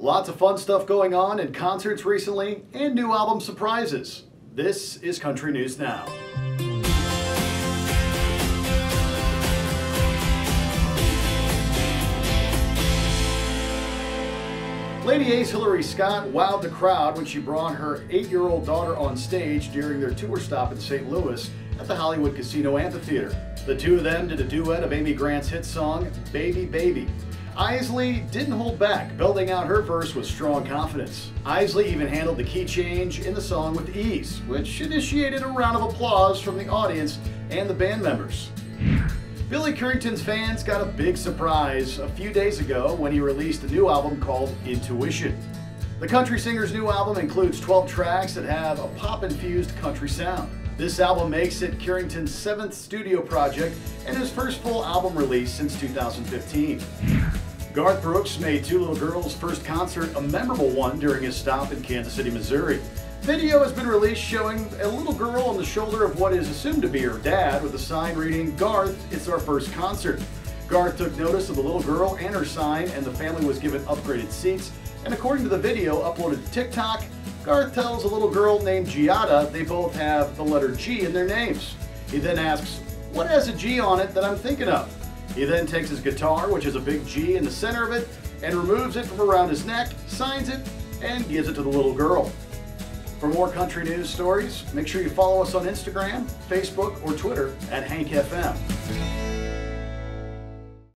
Lots of fun stuff going on in concerts recently and new album surprises. This is Country News Now. Lady A's Hillary Scott wowed the crowd when she brought her eight-year-old daughter on stage during their tour stop in St. Louis at the Hollywood Casino Amphitheater. The two of them did a duet of Amy Grant's hit song, Baby Baby. Eisele didn't hold back, belting out her verse with strong confidence. Eisele even handled the key change in the song with ease, which initiated a round of applause from the audience and the band members. Billy Currington's fans got a big surprise a few days ago when he released a new album called Intuition. The country singer's new album includes 12 tracks that have a pop-infused country sound. This album makes it Currington's seventh studio project and his first full album release since 2015. Garth Brooks made Two Little Girls' first concert a memorable one during his stop in Kansas City, Missouri. Video has been released showing a little girl on the shoulder of what is assumed to be her dad with a sign reading, Garth, it's our first concert. Garth took notice of the little girl and her sign and the family was given upgraded seats. And according to the video uploaded to TikTok, Garth tells a little girl named Giada they both have the letter G in their names. He then asks, what has a G on it that I'm thinking of? He then takes his guitar, which is a big G in the center of it, and removes it from around his neck, signs it, and gives it to the little girl. For more country news stories, make sure you follow us on Instagram, Facebook, or Twitter at HankFM.